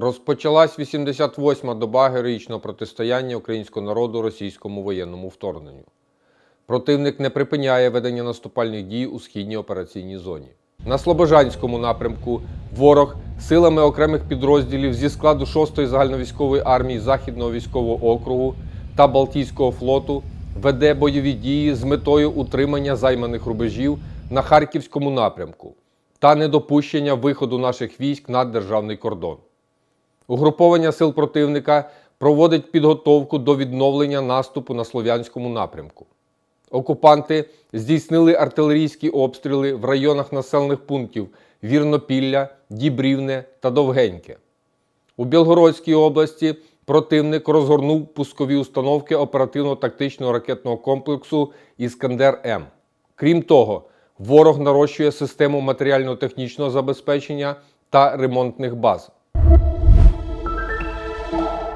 Розпочалась 88-ма доба героїчного протистояння українського народу російському воєнному вторгненню. Противник не припиняє ведення наступальних дій у східній операційній зоні. На Слобожанському напрямку ворог силами окремих підрозділів зі складу 6-ї загальновійськової армії Західного військового округу та Балтійського флоту веде бойові дії з метою утримання займаних рубежів на Харківському напрямку та недопущення виходу наших військ на державний кордон. Угруповання сил противника проводить підготовку до відновлення наступу на Слов'янському напрямку. Окупанти здійснили артилерійські обстріли в районах населених пунктів Вірнопілля, Дібрівне та Довгеньке. У Білгородській області противник розгорнув пускові установки оперативно-тактичного ракетного комплексу Іскандер М. Крім того, ворог нарощує систему матеріально-технічного забезпечення та ремонтних баз. you.